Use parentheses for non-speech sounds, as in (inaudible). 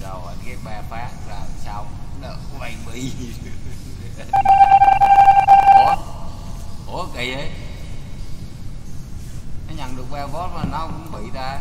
Đầu anh ghét ba phát là xong. Nợ quay anh (laughs) Ủa? Ủa kỳ vậy? Nó nhận được ba vót mà nó cũng bị ta.